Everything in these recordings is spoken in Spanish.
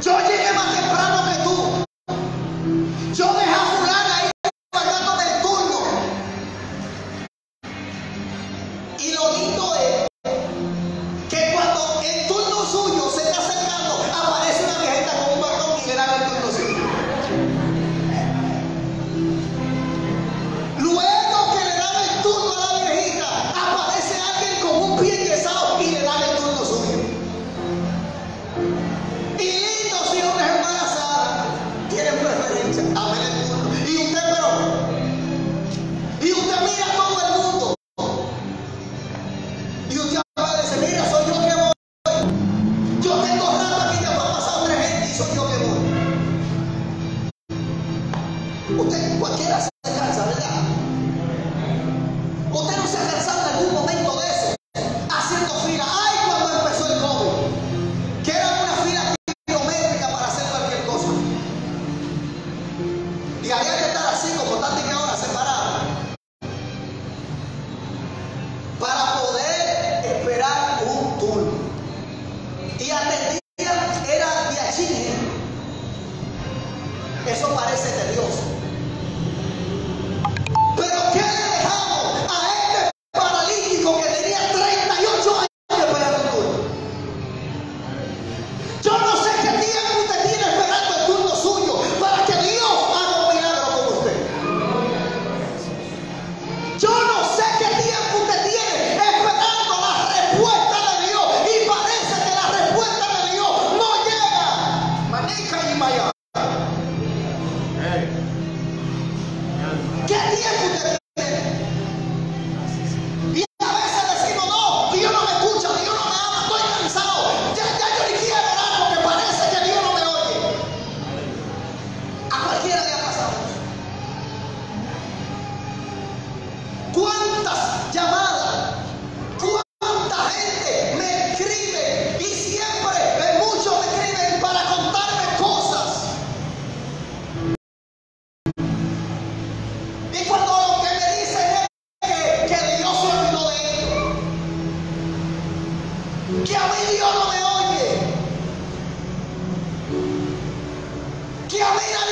George ia bater pra. veces te digo que além da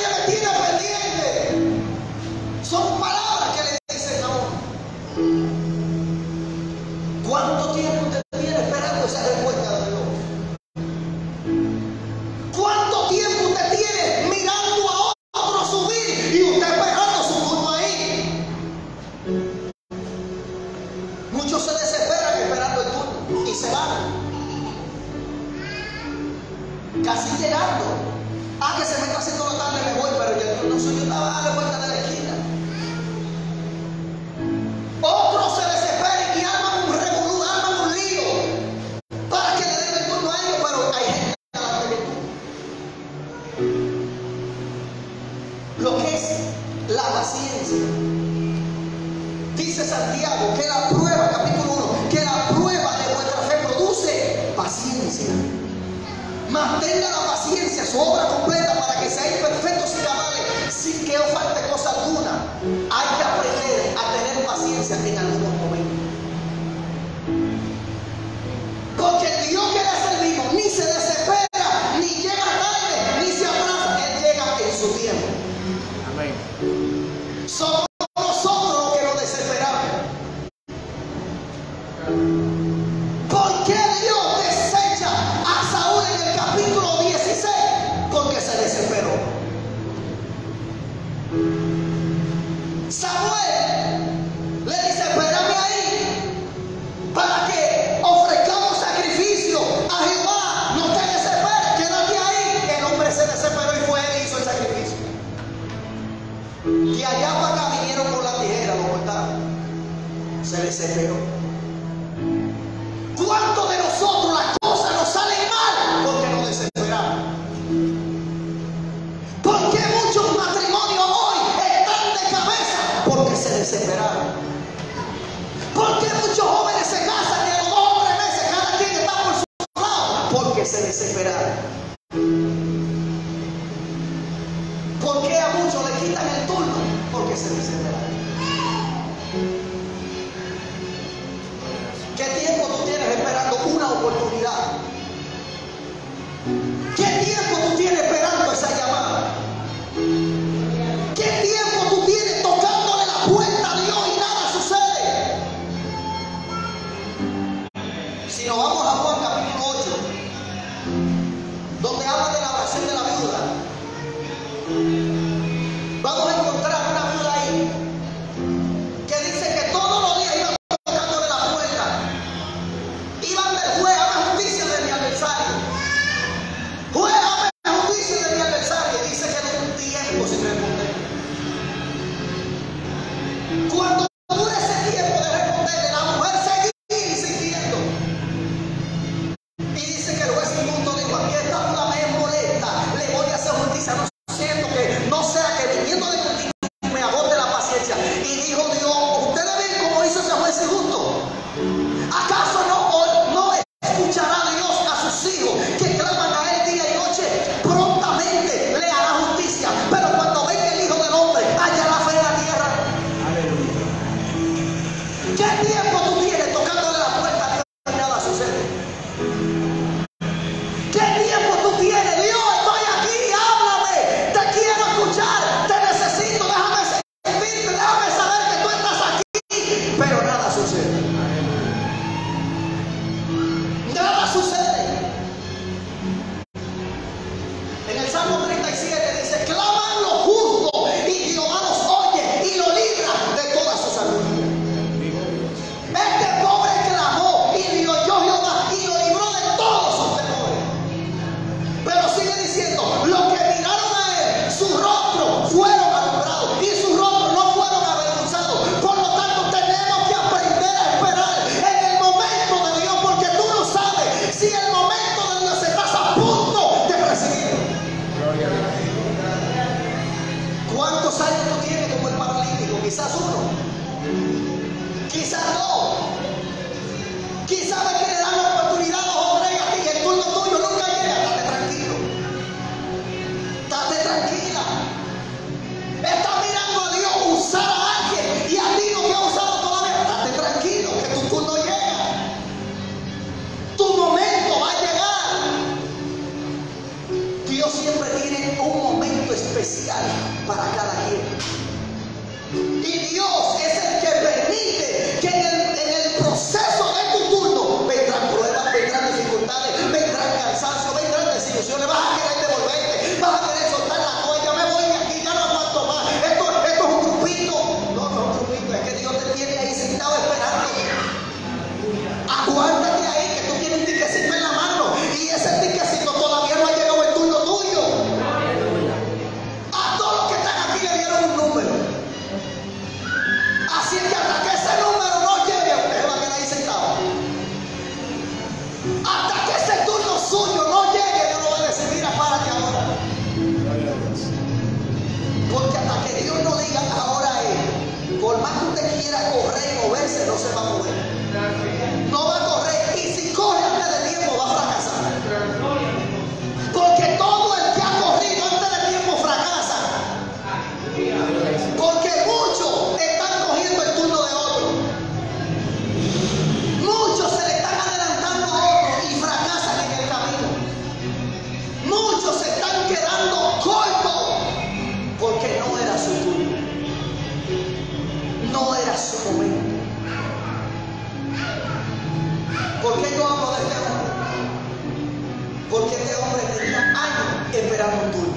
un turno.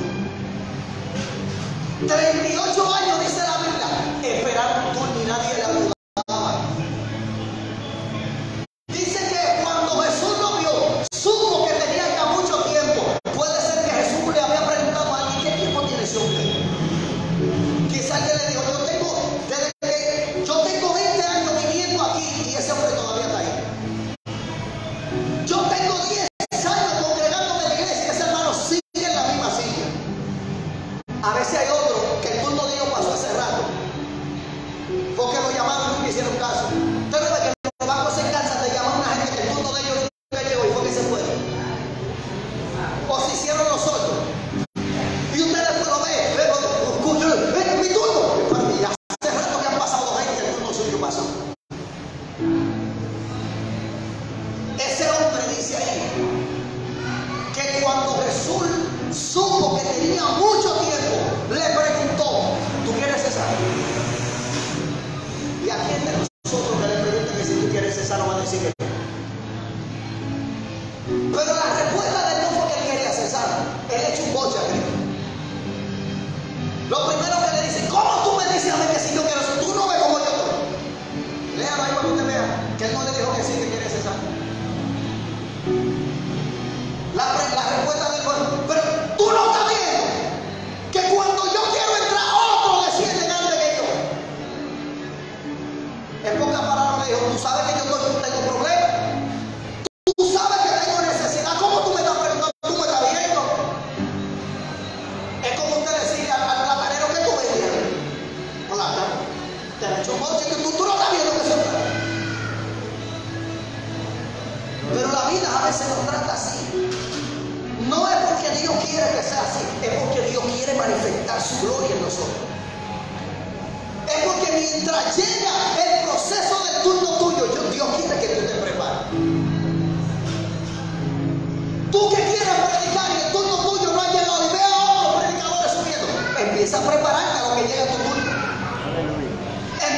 38 años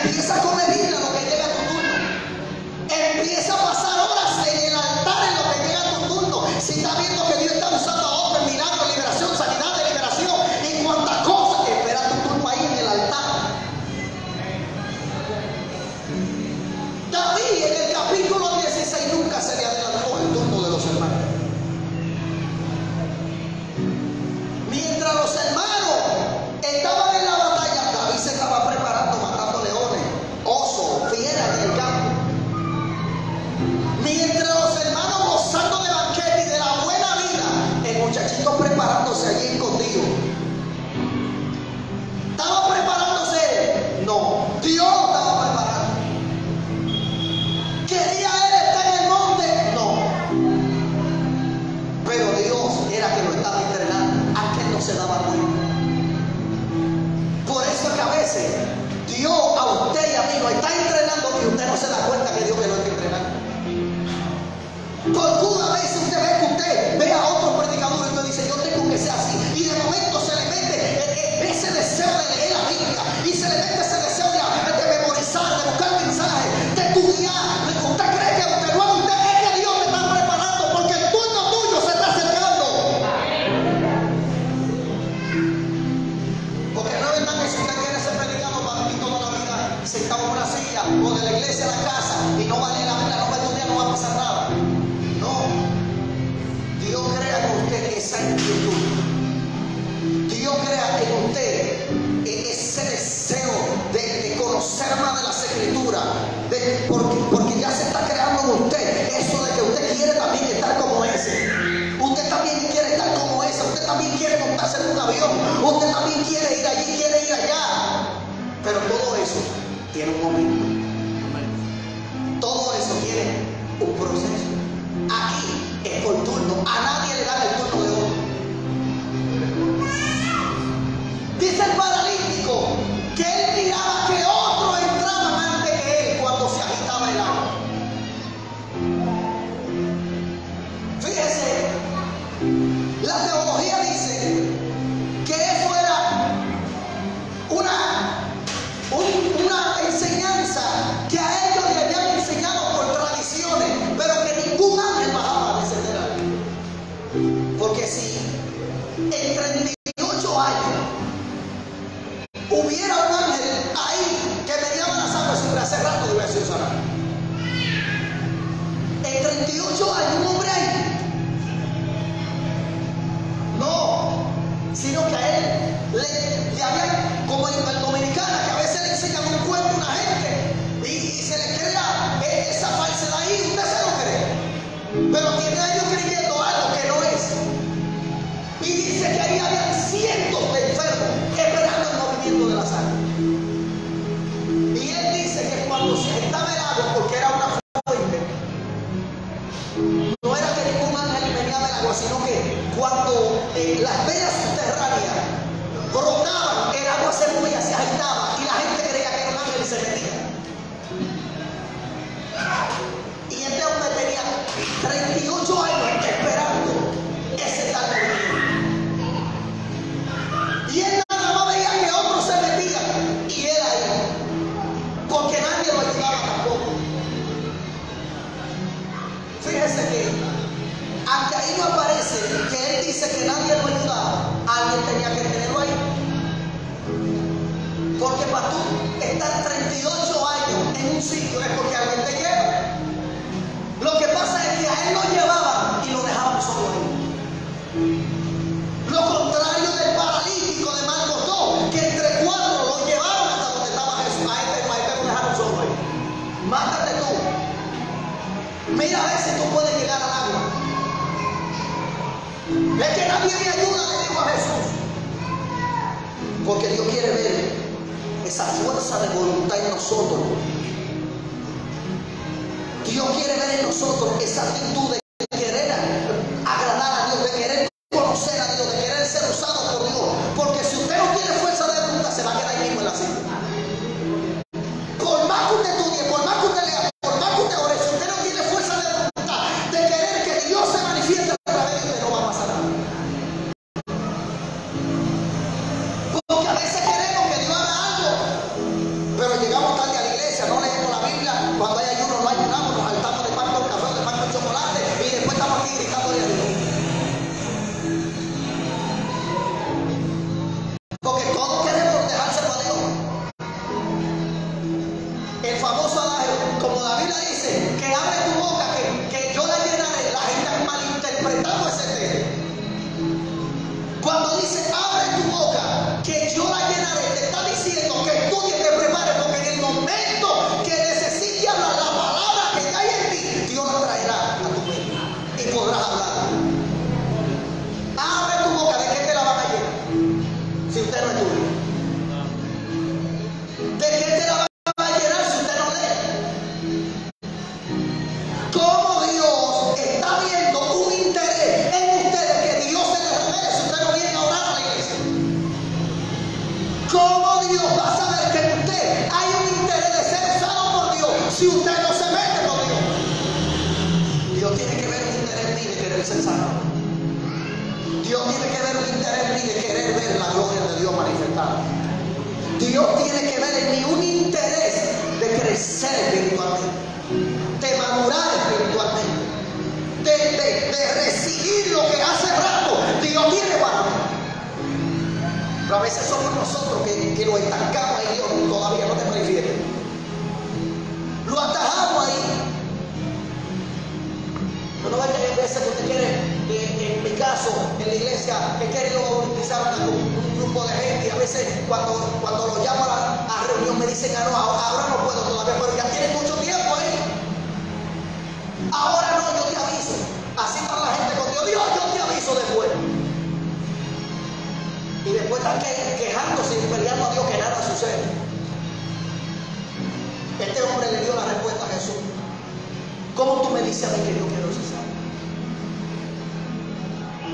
Empieza con Hasta ahí no aparece que él dice que nadie lo ayudar. Alguien tenía que tenerlo ahí. Porque para tú estar 38 años en un sitio es porque alguien te lleva. Lo que pasa es que a él lo llevaban y lo dejaban solo. ahí. Lo contrario del paralítico de Marcos 2, que entre cuatro lo llevaron hasta donde estaba Jesús. A este, a este lo dejaron solo. ahí. Mátate tú. Mira a ver si tú puedes. Es que nadie me ayuda, le dijo a Jesús. Porque Dios quiere ver esa fuerza de voluntad en nosotros. Dios quiere ver en nosotros esa actitud de recibir lo que hace rato Dios tiene para mí. Pero a veces somos nosotros que, que lo estancamos ahí, Dios todavía no te manifiesta. Lo atajamos ahí. No vaya a veces que usted quiere, en mi caso, en la iglesia, he querido bautizar a un, grupo de gente y a veces cuando, cuando lo llamo a, a reunión me dicen, ah, no, ahora ahora no puedo todavía, pero ya tiene mucho tiempo ahí. Ahora no, yo te aviso. Así está la gente con Dios. Dios, yo te aviso después. Y después están que- quejándose y peleando a Dios que nada sucede. Este hombre le dio la respuesta a Jesús. ¿Cómo tú me dices a mí que yo quiero sano?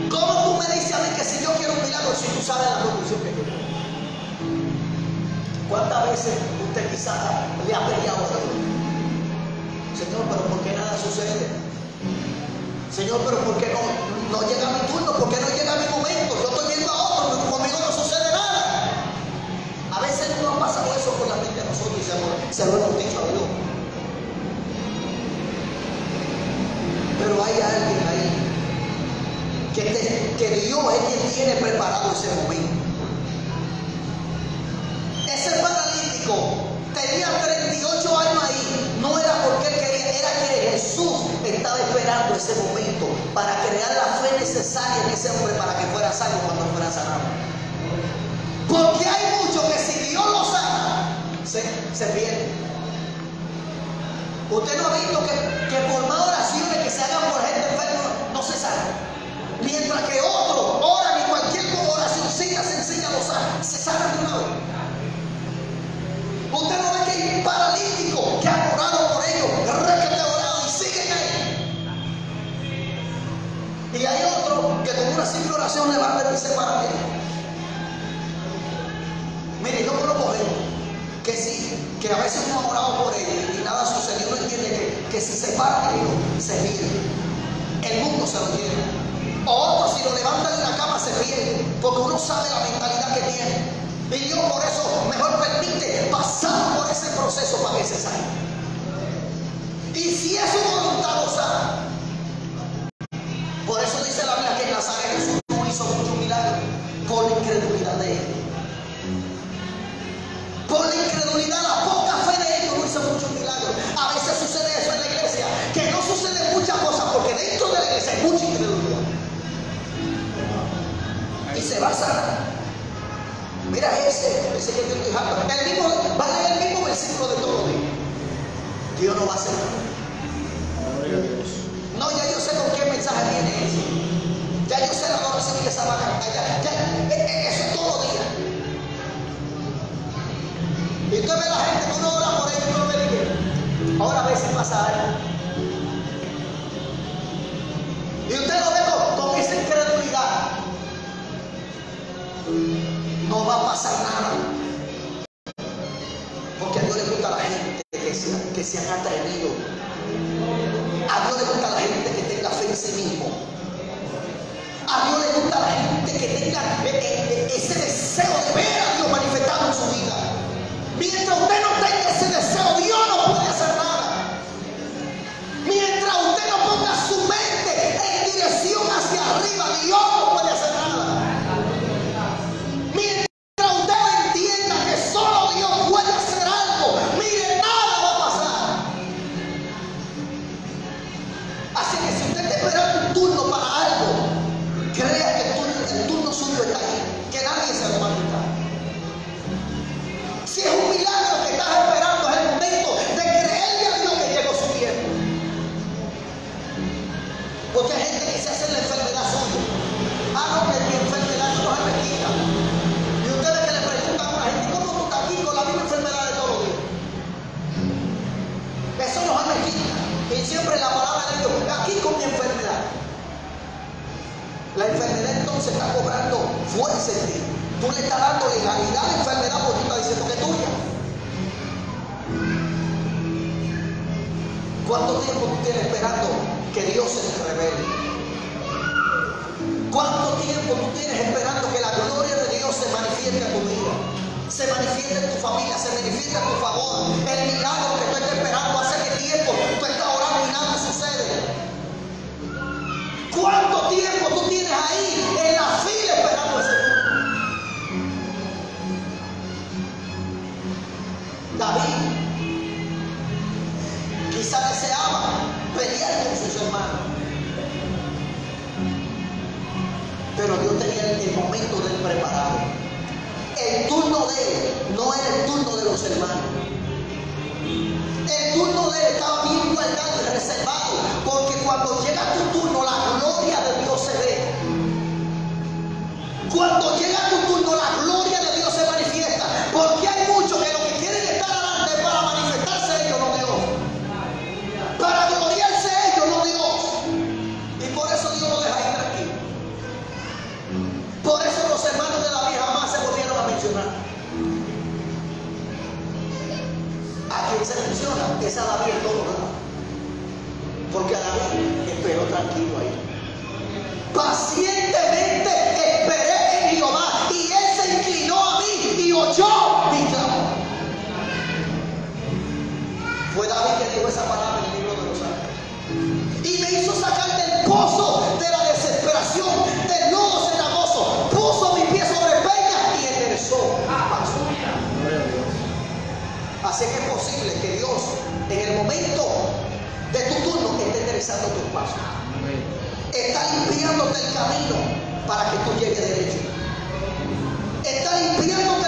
¿Cómo tú me dices a mí que si yo quiero un milagro, si tú sabes la conclusión que yo quiero? ¿Cuántas veces usted quizás le ha peleado a Dios? Señor, pero ¿por qué nada sucede? Señor, pero ¿por qué no, llega mi turno? ¿Por qué no llega mi momento? Yo estoy yendo a otro, pero conmigo no sucede nada. A veces no ha pasado eso por la mente de nosotros y se se lo hemos dicho a Dios. Pero hay alguien ahí que, te- que Dios es quien tiene preparado ese momento. Ese paralítico tenía 38 años ahí. No era ese momento para crear la fe necesaria en ese hombre para que fuera sano cuando fuera sanado. Porque hay muchos que si Dios lo sana, se, se pierde. Usted no ha visto que, por más oraciones que se hagan por gente enferma no se sana. Mientras que otros oran y cualquier oracióncita sencilla lo sana, se sana de una vez. Usted no ve que hay paralíticos que han orado por ellos, Y hay otros que con una simple oración levantan y se paran bien. Mire, yo conozco gente que sí, que a veces uno ha orado por ellos y nada sucedió. Uno entiende que, que si se paran ellos, se pierden. El mundo se lo lleva. O otros si lo levantan de la cama se pierden, porque uno sabe la mentalidad que tiene. Y Dios por eso mejor permite pasar por ese proceso para que se salga. Y si es su voluntad lo. Señor ahí en la fila esperando el sepulcro. David quizá deseaba pelear con sus hermanos. Pero Dios tenía el momento del preparado. El turno de él no era el turno de los hermanos. El turno de él estaba bien guardado y reservado. Porque cuando llega tu turno, la gloria de Dios se ve. Cuando llega tu turno, la gloria de Dios se manifiesta. Porque hay muchos que lo que quieren estar adelante es para manifestarse ellos, no Dios. Para gloriarse ellos, no Dios. Y por eso Dios lo deja ir tranquilo. Por eso los hermanos de David jamás se volvieron a mencionar. A quien se menciona es a David en todo. Porque a David esperó tranquilo ahí. Pacientemente yo mi diclamo. Fue David que dijo esa palabra en el libro de los Salmos. Y me hizo sacar del pozo, de la desesperación, del lodo cenagoso. Puso mi pie sobre peña y enderezó a Así que es posible que Dios, en el momento de tu turno, esté enderezando tus pasos. Está limpiándote el camino para que tú llegues derecho. Está limpiándote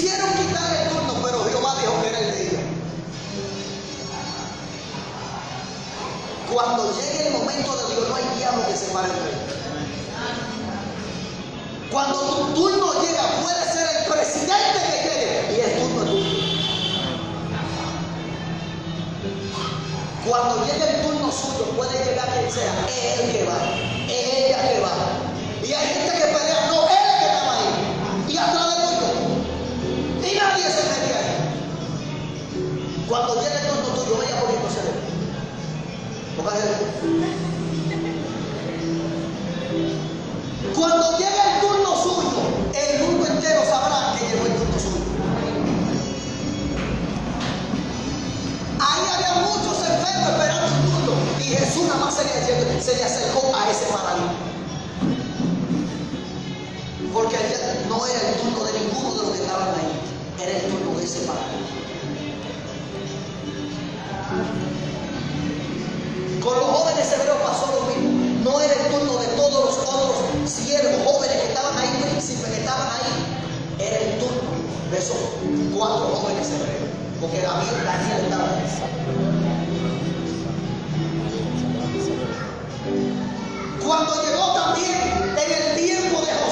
Quisieron quitar el turno, pero Jehová dijo que era el de ellos. Cuando llegue el momento de Dios, no hay diablo que se pare. Cuando tu turno llega, puede ser el presidente que llegue y el turno es tuyo. Cuando llegue el turno suyo, puede llegar quien sea, es el que va, es ella que va. Y hay gente que Cuando llegue el turno suyo, el mundo entero sabrá que llegó el turno suyo. Ahí había muchos enfermos esperando su turno y Jesús nada más se le, se le acercó a ese paralítico. Porque allá no era el turno de ninguno de los que estaban ahí, era el turno de ese paralítico. Con los jóvenes hebreos pasó lo mismo. No era el turno de todos los otros siervos, jóvenes que estaban ahí, príncipes que estaban ahí. Era el turno de esos cuatro jóvenes hebreos. Porque David, Daniel estaba ahí. Cuando llegó también en el tiempo de José,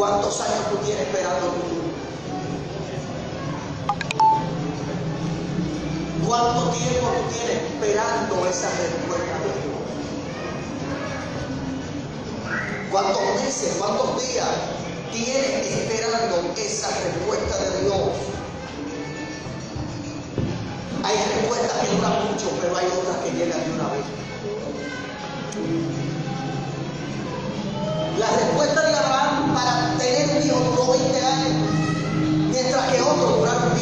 ¿Cuántos años tú tienes esperando tú? ¿Cuánto tiempo tú tienes esperando esa respuesta de Dios? ¿Cuántos meses, cuántos días tienes esperando esa respuesta de Dios? Hay respuestas que duran mucho, pero hay otras que llegan de una vez. La respuesta mientras que otros duraron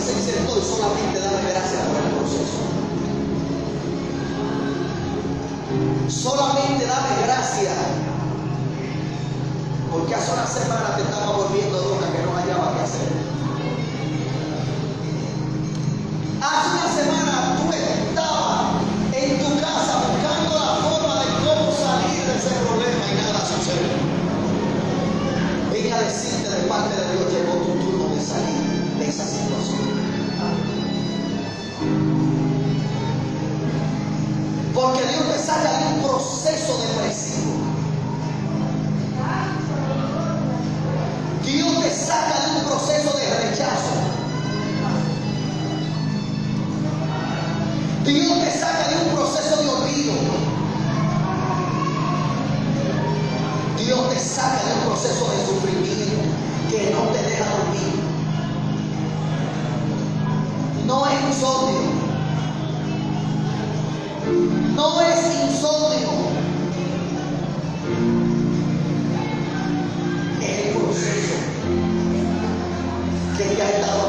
solamente dar gracias por el proceso. Solamente dame gracias. Porque hace una semana te estaba volviendo loca que no hallaba que hacer. Dari.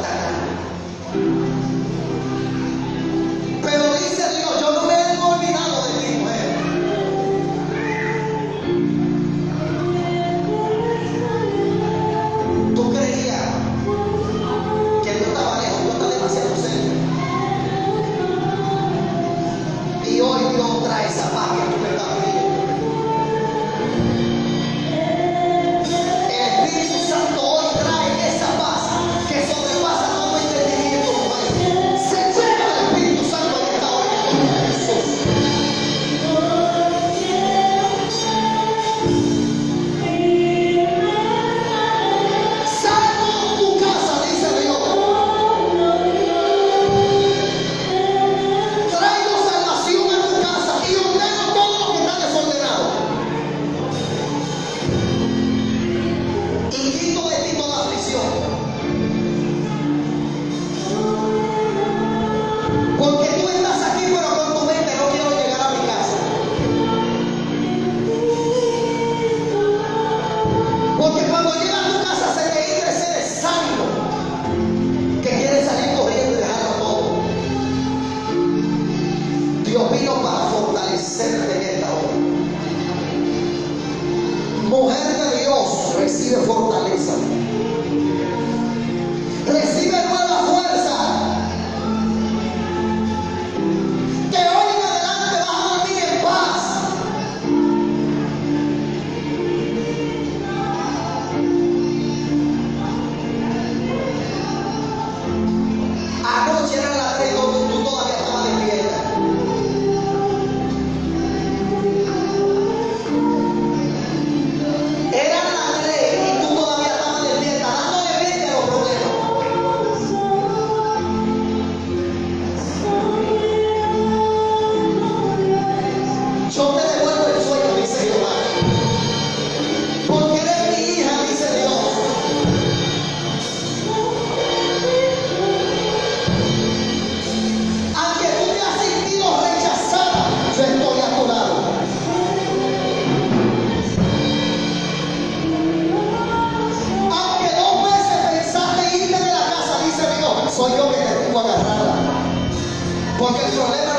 Qualquer problema